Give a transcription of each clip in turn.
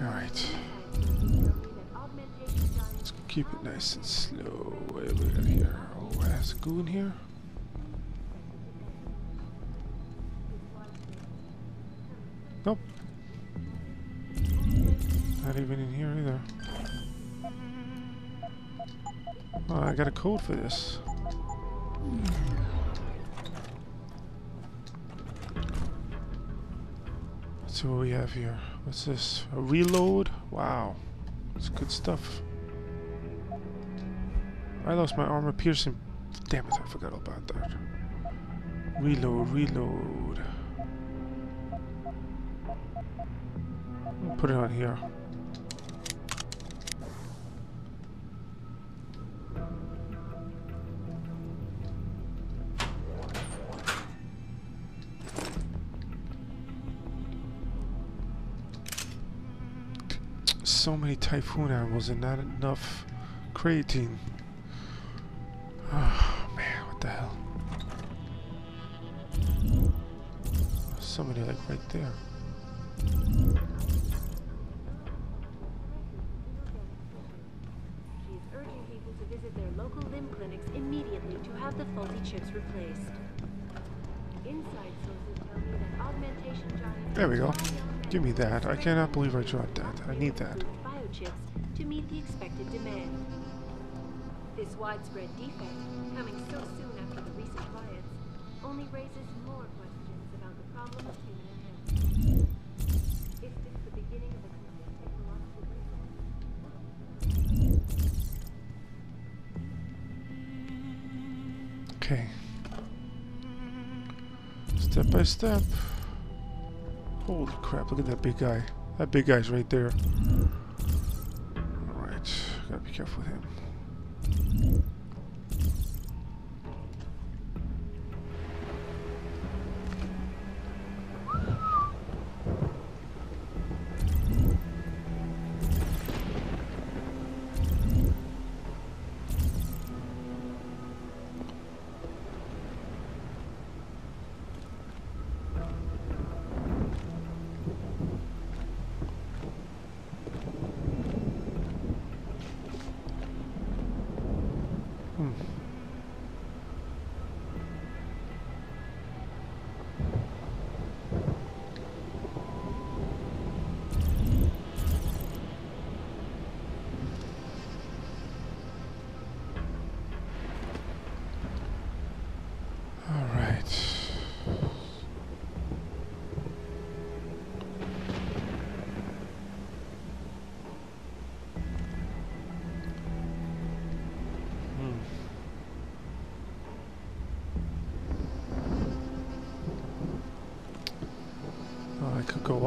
Alright. Let's keep it nice and slow. What we got here? Oh, has goo in here? Nope. Not even in here either. Oh, I got a code for this. Let's see what we have here. What's this? A reload? Wow. It's good stuff. I lost my armor piercing. Damn it, I forgot about that. Reload, reload. Put it on here. So many typhoon animals and not enough creatine. Oh man, what the hell? Somebody like right there. She is urging people to visit their local limb clinics immediately to have the faulty chips replaced. Inside sources tell me that augmentation giant There we go. Give me that. I cannot believe I dropped that. I need that. biochips to meet the expected demand. This widespread defect, coming so soon after the recent riots, only raises more questions about the problem of human enhancement. Is this the beginning of a complete technological? Okay. Step by step. Holy crap, look at that big guy. That big guy's right there. Alright, gotta be careful with him.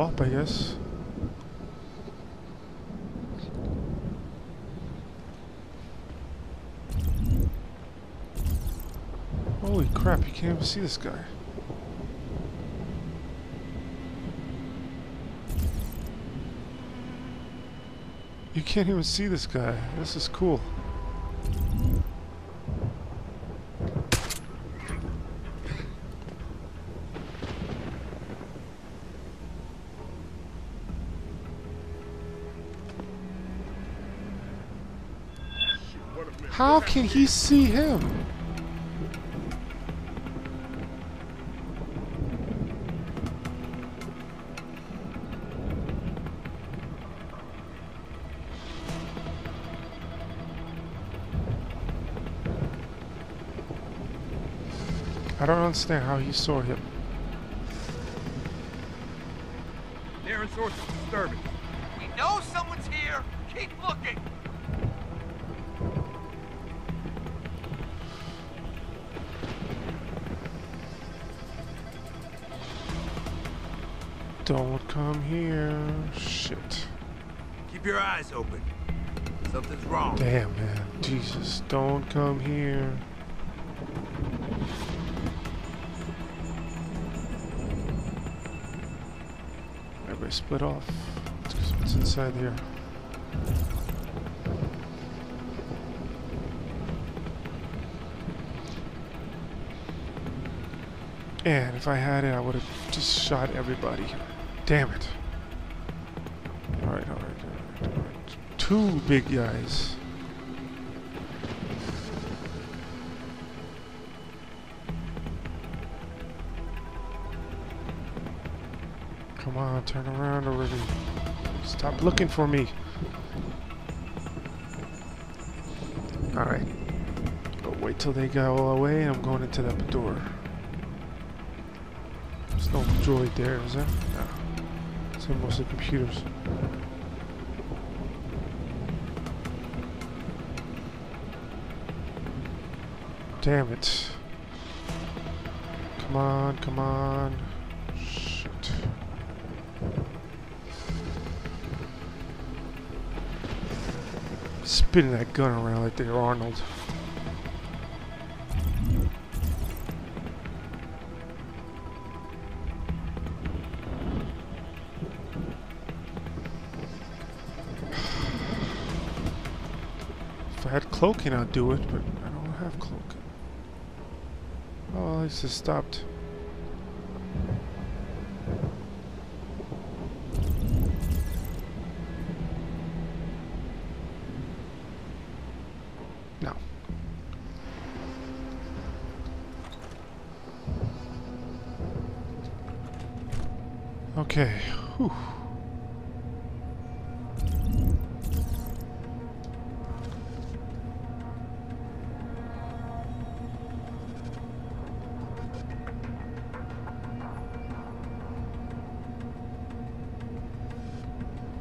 I guess. Holy crap, you can't even see this guy. You can't even see this guy. This is cool. How can he see him? I don't understand how he saw him. Near source of disturbance. We know someone's here. Keep looking. Don't come here. Shit. Keep your eyes open. Something's wrong. Damn, man. Jesus. Don't come here. Everybody split off. Let's see what's inside here. And if I had it, I would have just shot everybody. Damn it. Alright, alright, alright, alright. two big guys. Come on, turn around already. Stop looking for me. Alright. But wait till they go away and I'm going into that door. There's no droid there, is there? No. It's mostly computers. Damn it. Come on, come on. Shit. Spinning that gun around like they're Arnold. Had cloaking, I'd do it, but I don't have cloaking. Oh, at least it stopped. No. Okay. Whew.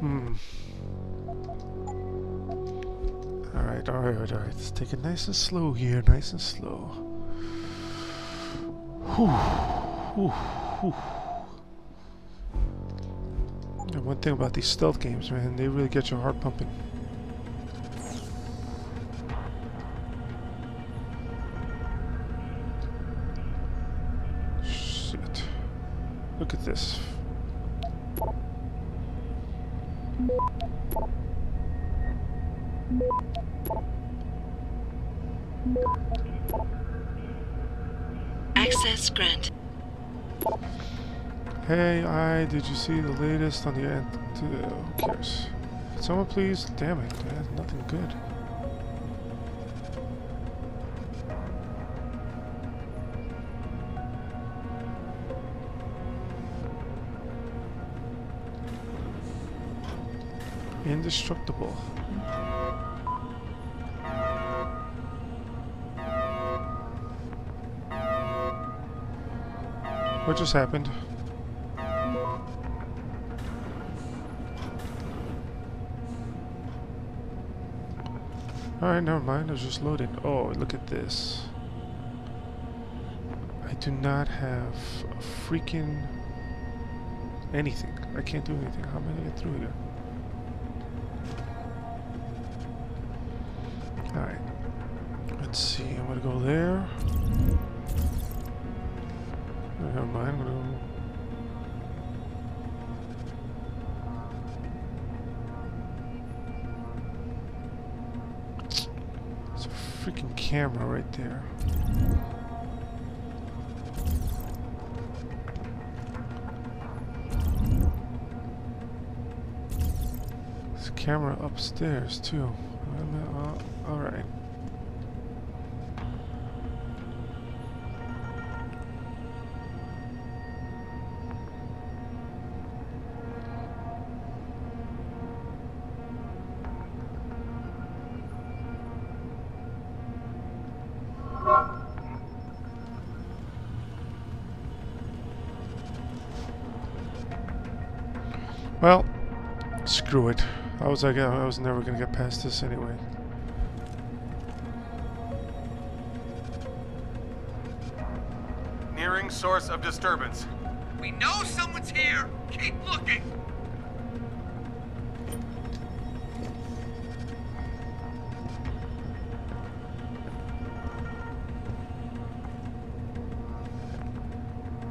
Hmm. Alright, alright, alright. Let's take it nice and slow here, nice and slow. Whew. Whew. Yeah, one thing about these stealth games, man, they really get your heart pumping. Shit. Look at this. Access grant. Hey, I did you see the latest on the end? To, who cares? Someone please? Damn it, nothing good. Indestructible. What just happened? Alright, never mind. I was just loading. Oh, look at this. I do not have a freaking anything. I can't do anything. How am I gonna get through here? Alright. Let's see. I'm gonna go there. Never mind. I'm um, gonna go. It's a freaking camera right there. There's a camera upstairs too. Alright. Well, screw it. I was like, I was never gonna get past this anyway. Source of disturbance. We know someone's here. Keep looking.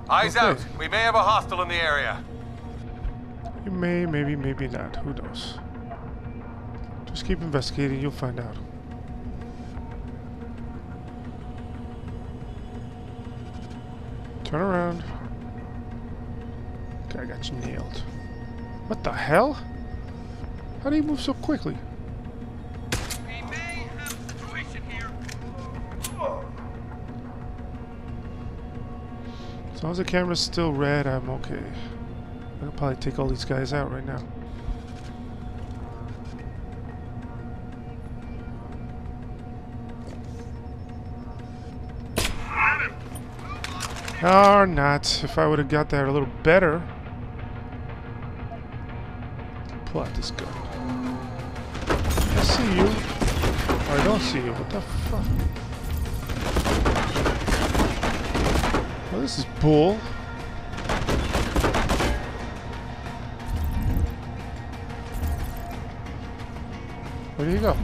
Eyes Okay. out. We may have a hostile in the area. You may, maybe, maybe not. Who knows? Just keep investigating. You'll find out. Turn around. Okay, I got you nailed. What the hell? How do you move so quickly? As long as the camera's still red, I'm okay. I'll probably take all these guys out right now. Or not. If I would have got that a little better. Pull out this gun. I see you. Or I don't see you. What the fuck? Well, this is bull. Where do you go?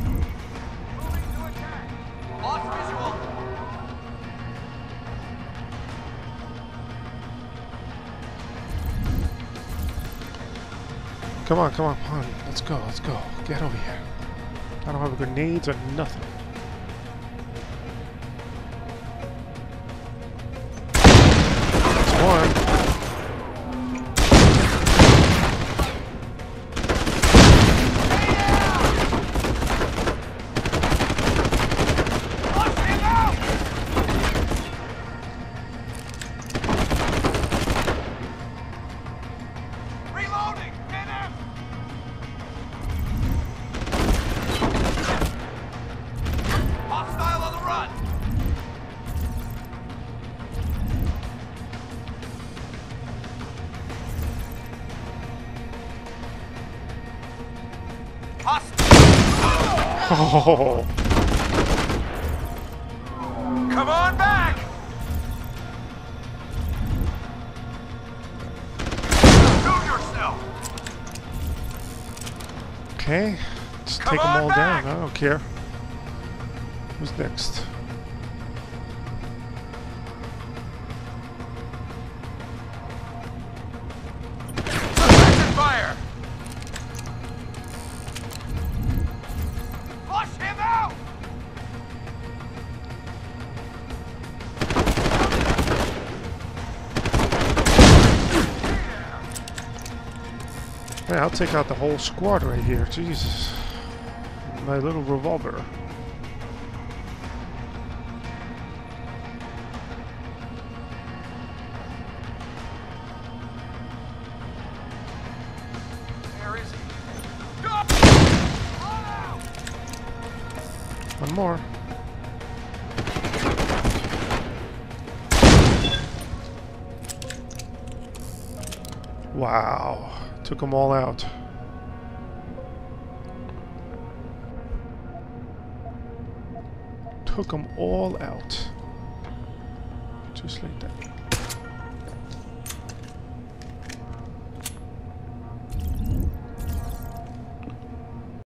Come on, come on, on. Let's go, let's go. Get over here. I don't have grenades or nothing. Oh, Come on back! Shoot yourself! okay. Just Come take them all back. down. I don't care. Who's next? Hey, I'll take out the whole squad right here. Jesus. My little revolver. Where is he? One more. Wow. Took them all out. Took them all out. Just like that.